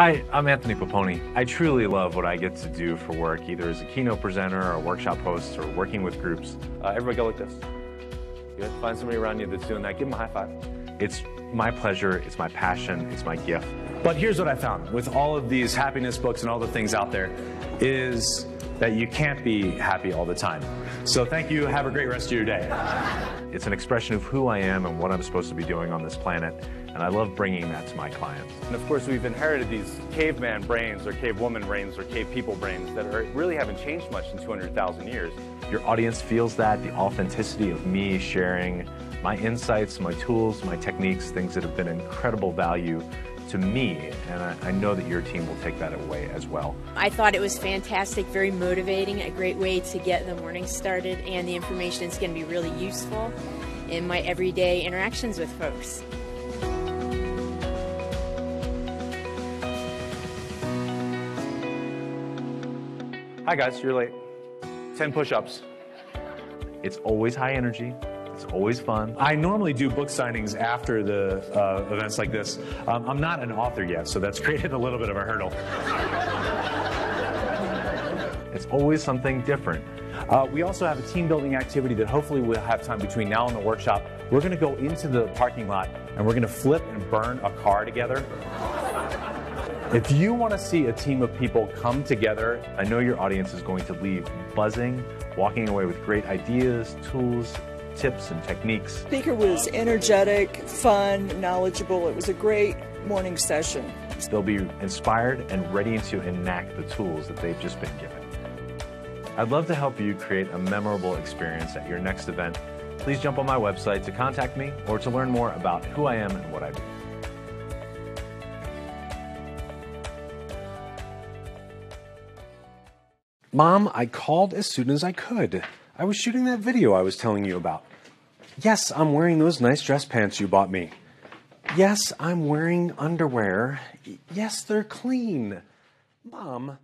Hi, I'm Anthony Poponi. I truly love what I get to do for work, either as a keynote presenter or workshop host or working with groups. Uh, everybody go like this. You Good. Find somebody around you that's doing that. Give them a high five. It's my pleasure, it's my passion, it's my gift. But here's what I found with all of these happiness books and all the things out there is that you can't be happy all the time. So thank you. Have a great rest of your day. It's an expression of who I am and what I'm supposed to be doing on this planet, and I love bringing that to my clients. And of course, we've inherited these caveman brains or cavewoman brains or cave people brains that are, really haven't changed much in 200,000 years. Your audience feels that, the authenticity of me sharing my insights, my tools, my techniques, things that have been incredible value to me, and I, I, know that your team will take that away as well. I thought it was fantastic, very motivating, a great way to get the morning started, and the information is going to be really useful in my everyday interactions with folks. Hi guys, you're late. 10 push-ups. It's always high energy. It's always fun. I normally do book signings after the uh, events like this. Um, I'm not an author yet, so that's created a little bit of a hurdle. it's always something different. Uh, we also have a team building activity that hopefully we'll have time between now and the workshop. We're going to go into the parking lot and we're going to flip and burn a car together. If you want to see a team of people come together, I know your audience is going to leave buzzing, walking away with great ideas, tools, tips and techniques. Speaker was energetic, fun, knowledgeable. It was a great morning session. They'll be inspired and ready to enact the tools that they've just been given. I'd love to help you create a memorable experience at your next event. Please jump on my website to contact me or to learn more about who I am and what I do. Mom, I called as soon as I could. I was shooting that video I was telling you about. Yes, I'm wearing those nice dress pants you bought me. Yes, I'm wearing underwear. Yes, they're clean. Mom,